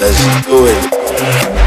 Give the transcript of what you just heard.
Let's do it.